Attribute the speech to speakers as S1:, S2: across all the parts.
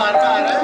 S1: marcar, né?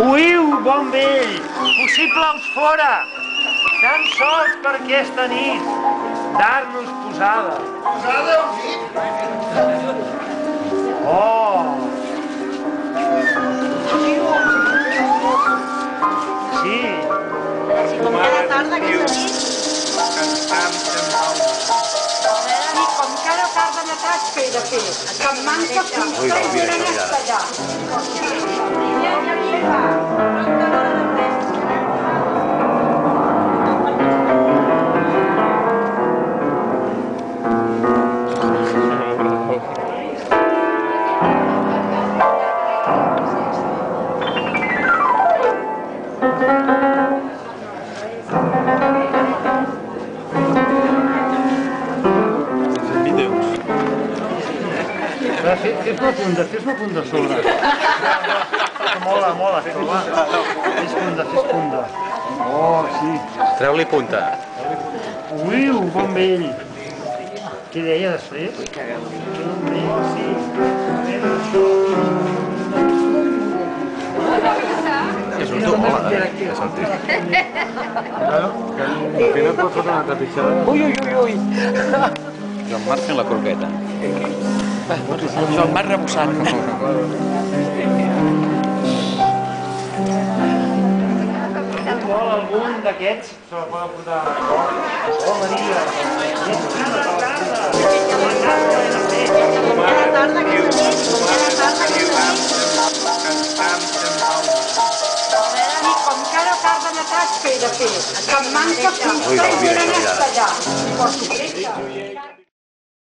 S1: Oïu, bon vell, possibles fora, tan sols per aquesta nit, dar-nos posada.
S2: Posada al dit.
S1: Oh! Sí,
S3: Si com cada tarda aquesta nit,
S4: I com cada tarda de tasca he de fer, que manca fusta i
S1: fes-me punta, fes-me punta a sobre. Mola, mola, fes punta. Fes punta, fes punta. Oh, sí.
S5: Treu-li punta.
S1: Uiu, bon vell. Què deia després? Que bon vell, sí.
S5: Sentit.
S2: Al final pot fotre una trepitjada.
S5: Ui, ui, ui, ui. Joan Marc fent la croqueta. Joan Marc rebussant.
S1: Vol algun d'aquests? Se la poden portar a la cor? Oh, Maria. Cada tarda
S4: de tasca he de fer, que em